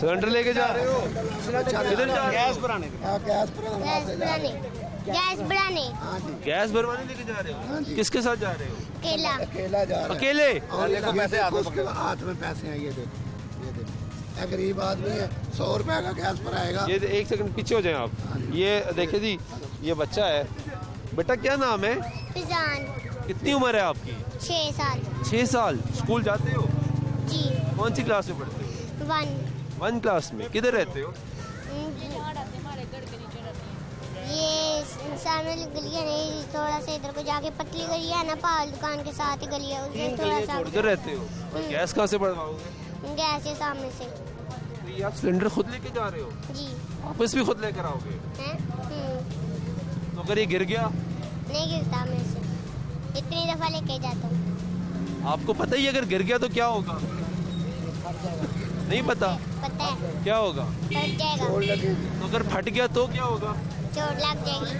Cylinder लेके जा। रहे हो किधर जा रहे गैस भराने हाँ, गैस पर गैस बढ़ाने गैस बढ़ाने हाँ जी। गैस भरवाने लेके जा रहे हाँ? हो जी। किसके साथ जा रहे हो? केला अकेला जा रहा है। अकेले? देखो पैसे हाथ में उसके हाथ में पैसे हैं ये देखो ये देखो। गरीब आदमी है सौ रुपए का गैस पर आएगा ये एक सेकंड पीछे हो जाए आप। ये देखिए जी ये बच्चा है। बेटा क्या नाम है? फिजान कितनी उम्र है आपकी? छः साल। छह साल। स्कूल जाते हो? जी। कौन सी क्लास में पढ़ते हो? वन। वन क्लास में किधर रहते हो? ये सामने वाली नहीं थोड़ा सा इधर को जाके पतली गली है ना पाल दुकान के साथ ही गली है उसमें थोड़ा सा उधर रहते हो? गैस कहाँ से बढ़वाओगे? गैस है सामने से। तो ये आप सिलेंडर खुद लेके जा रहे हो? जी। वापस भी खुद लेकर आओगे? हम्म, तो अगर ये गिर गया? नहीं गिरता मेरे से। इतनी दफ़ा लेके जाता हूँ। आपको पता ही अगर गिर गया तो क्या होगा? नहीं पता? पता है। क्या होगा? फट जाएगा। तो अगर फट गया तो क्या होगा? चोट लग जाएगी।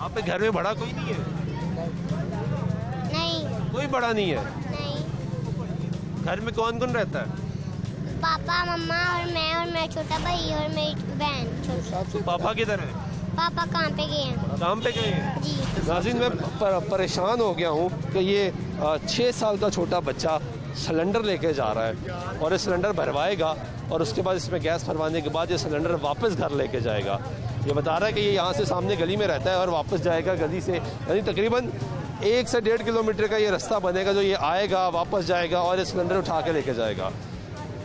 आप पे घर में बड़ा कोई नहीं है? नहीं। कोई बड़ा नहीं है? नहीं। घर में कौन कौन रहता है? पापा मम्मा और मैं और मेरा छोटा भाई और मेरी बहन। छोटी। सबसे पापा किधर है? पापा काम पे गए हैं? काम पे गए हैं? जी। नाजिन मैं पर, परेशान हो गया हूँ कि ये छः साल का छोटा बच्चा सिलेंडर लेके जा रहा है और ये सिलेंडर भरवाएगा और उसके बाद इसमें गैस भरवाने के बाद ये सिलेंडर वापस घर लेके जाएगा। ये बता रहा है कि ये यहाँ से सामने गली में रहता है और वापस जाएगा गली से यानी तकरीबन एक से डेढ़ किलोमीटर का ये रास्ता बनेगा जो ये आएगा वापस जाएगा और ये सिलेंडर उठा के लेके जाएगा।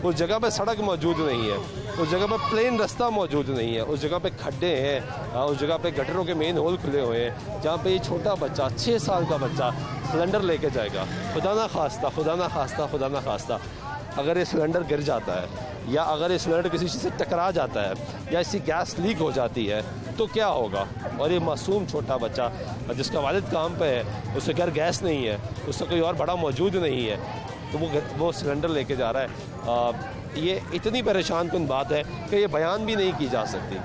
उस जगह पर सड़क मौजूद नहीं है, उस जगह पर प्लेन रास्ता मौजूद नहीं है, उस जगह पे खड्डे हैं उस जगह पे गटरों के मेन होल खुले हुए हैं, जहाँ पे ये छोटा बच्चा छः साल का बच्चा सिलेंडर लेके जाएगा। खुदा ना खास्ता, खुदा ना खास्ता, खुदा ना खास्ता। अगर ये सिलेंडर गिर जाता है, या अगर ये सिलेंडर किसी चीज़ से टकरा जाता है, या इसकी गैस लीक हो जाती है तो क्या होगा? और ये मासूम छोटा बच्चा, जिसका वालिद काम पे है, उसके घर गैस नहीं है, उसका कोई और बड़ा मौजूद नहीं है तो वो वो सिलेंडर लेके जा रहा है। आ, ये इतनी परेशान कन बात है कि ये बयान भी नहीं की जा सकती।